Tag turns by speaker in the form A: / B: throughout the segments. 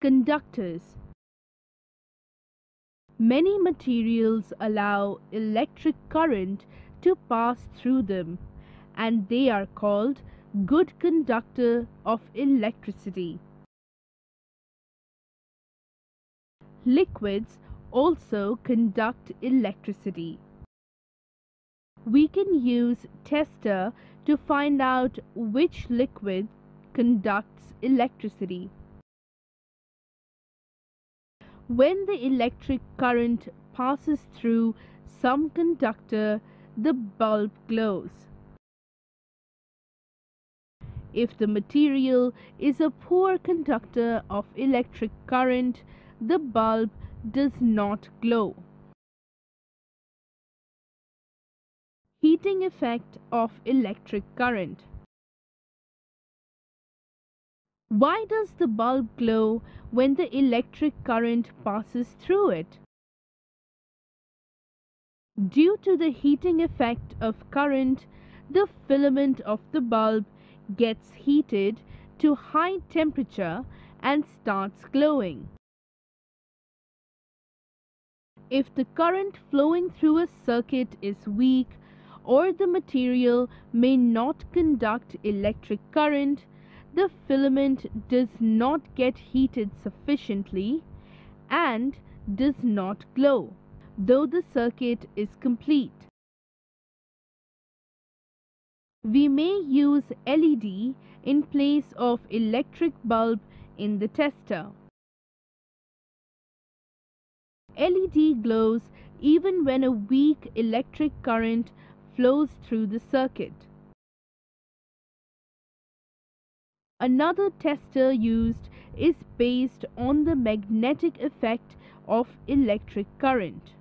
A: Conductors Many materials allow electric current to pass through them and they are called good conductor of electricity. Liquids also conduct electricity. We can use tester to find out which liquid conducts electricity. When the electric current passes through some conductor, the bulb glows. If the material is a poor conductor of electric current, the bulb does not glow. Heating effect of electric current. Why does the bulb glow when the electric current passes through it? Due to the heating effect of current, the filament of the bulb gets heated to high temperature and starts glowing. If the current flowing through a circuit is weak or the material may not conduct electric current, the filament does not get heated sufficiently and does not glow, though the circuit is complete. We may use LED in place of electric bulb in the tester. LED glows even when a weak electric current flows through the circuit. Another tester used is based on the magnetic effect of electric current.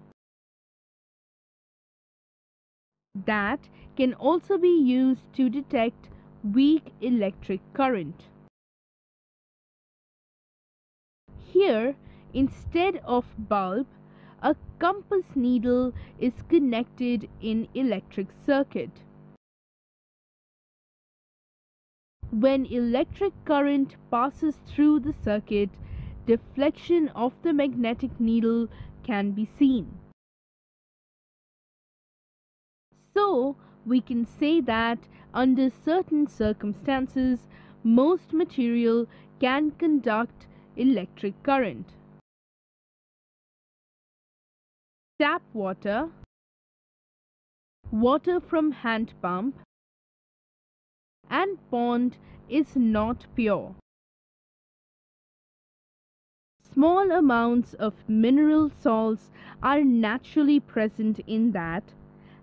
A: That can also be used to detect weak electric current. Here, instead of bulb, a compass needle is connected in electric circuit. When electric current passes through the circuit, deflection of the magnetic needle can be seen. So, we can say that under certain circumstances, most material can conduct electric current. Tap water, water from hand pump, and pond is not pure. Small amounts of mineral salts are naturally present in that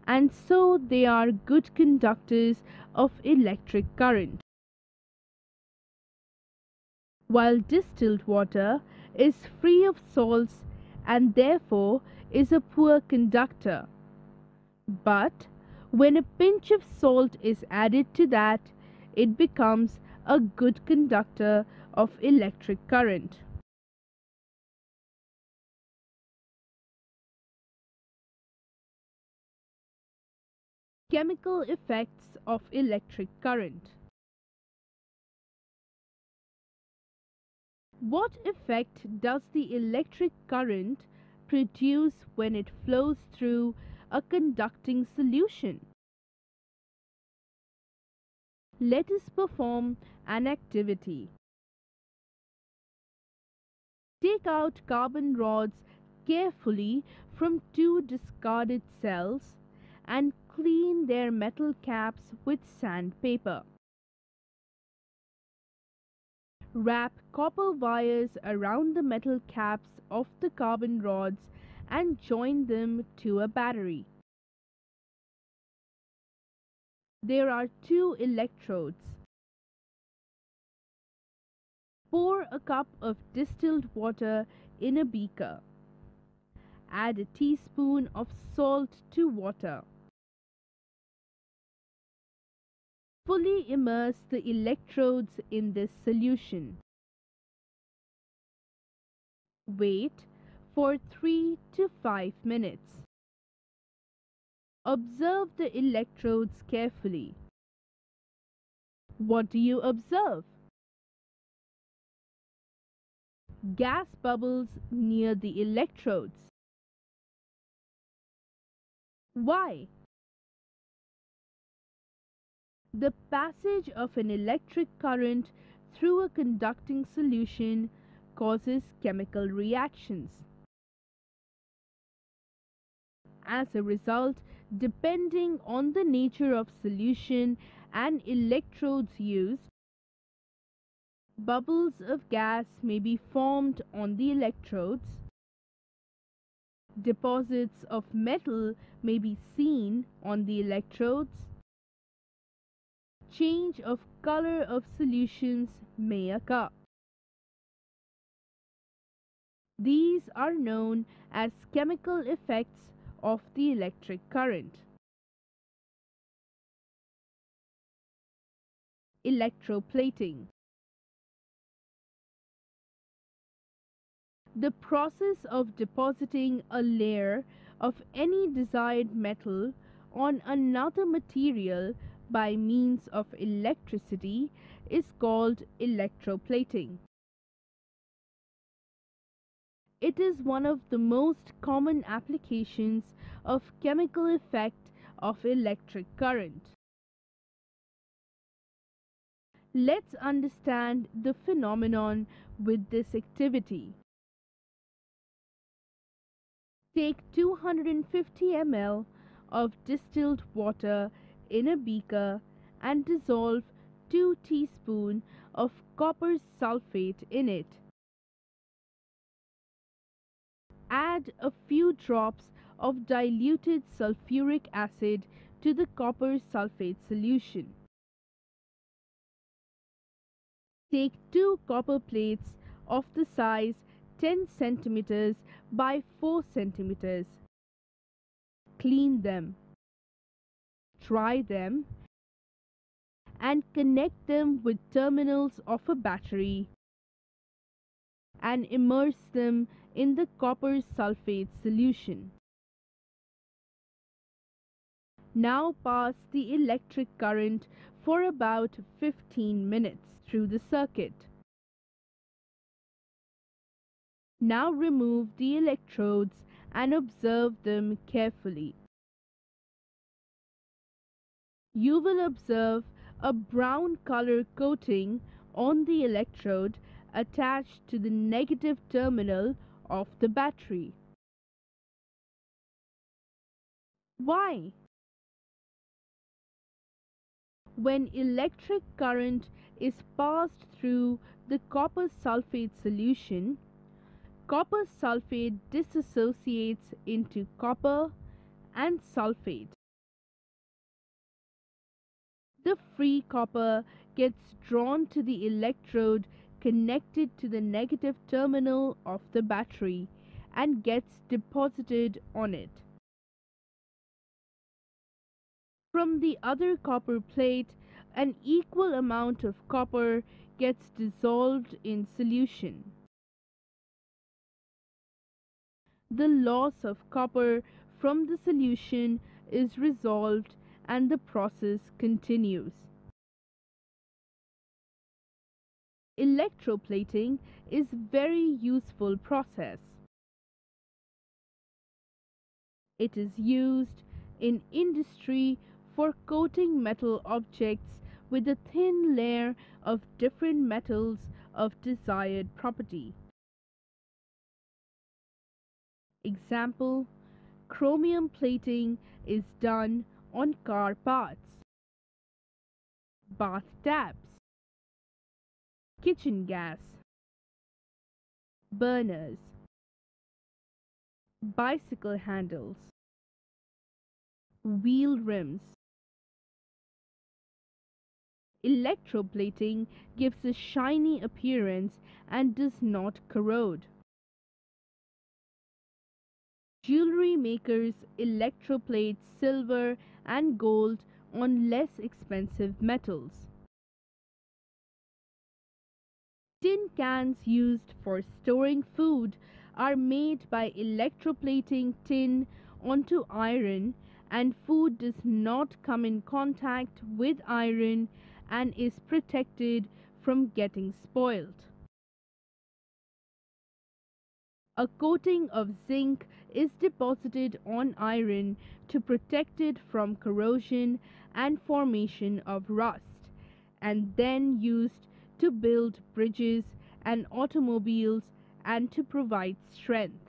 A: and so they are good conductors of electric current. While distilled water is free of salts and therefore is a poor conductor. But when a pinch of salt is added to that, it becomes a good conductor of electric current. Chemical effects of electric current. What effect does the electric current produce when it flows through a conducting solution? Let us perform an activity. Take out carbon rods carefully from two discarded cells and clean their metal caps with sandpaper. Wrap copper wires around the metal caps of the carbon rods and join them to a battery. There are two electrodes. Pour a cup of distilled water in a beaker. Add a teaspoon of salt to water. Fully immerse the electrodes in this solution. Wait for 3 to 5 minutes. Observe the electrodes carefully. What do you observe? gas bubbles near the electrodes. Why? The passage of an electric current through a conducting solution causes chemical reactions. As a result, depending on the nature of solution and electrodes used, bubbles of gas may be formed on the electrodes, deposits of metal may be seen on the electrodes, change of color of solutions may occur. These are known as chemical effects of the electric current. Electroplating The process of depositing a layer of any desired metal on another material by means of electricity is called electroplating. It is one of the most common applications of chemical effect of electric current. Let's understand the phenomenon with this activity. Take 250 ml of distilled water in a beaker and dissolve 2 teaspoon of copper sulfate in it. Add a few drops of diluted sulfuric acid to the copper sulfate solution. Take two copper plates of the size 10 centimeters by 4 centimeters. Clean them try them and connect them with terminals of a battery and immerse them in the copper sulfate solution. Now pass the electric current for about 15 minutes through the circuit. Now remove the electrodes and observe them carefully you will observe a brown color coating on the electrode attached to the negative terminal of the battery. Why? When electric current is passed through the copper sulfate solution, copper sulfate dissociates into copper and sulfate the free copper gets drawn to the electrode connected to the negative terminal of the battery and gets deposited on it. From the other copper plate, an equal amount of copper gets dissolved in solution. The loss of copper from the solution is resolved and the process continues. Electroplating is very useful process. It is used in industry for coating metal objects with a thin layer of different metals of desired property. Example, chromium plating is done on car parts, bath taps, kitchen gas, burners, bicycle handles, wheel rims. Electroplating gives a shiny appearance and does not corrode. Jewelry makers electroplate silver and gold on less expensive metals. Tin cans used for storing food are made by electroplating tin onto iron and food does not come in contact with iron and is protected from getting spoiled. A coating of zinc is deposited on iron to protect it from corrosion and formation of rust, and then used to build bridges and automobiles and to provide strength.